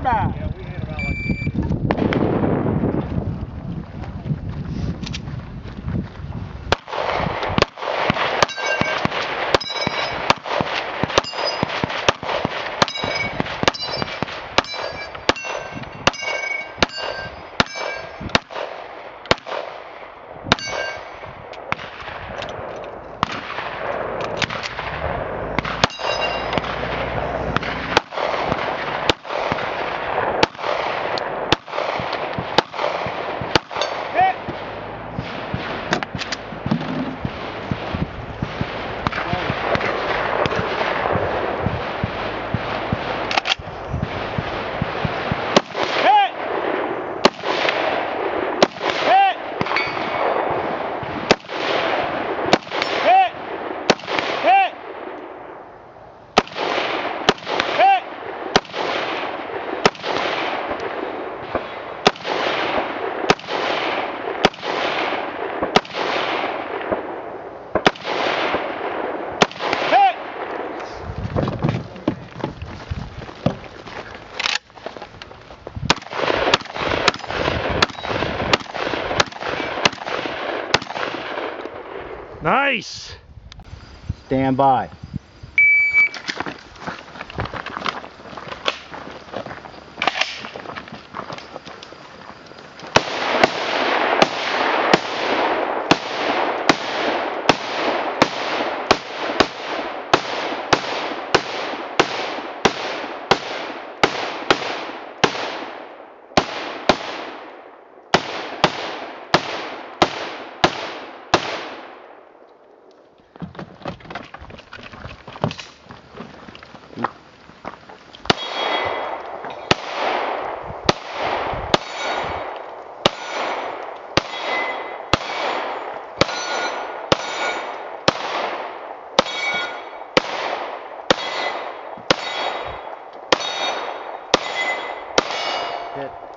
stand Nice. Stand by. Hit.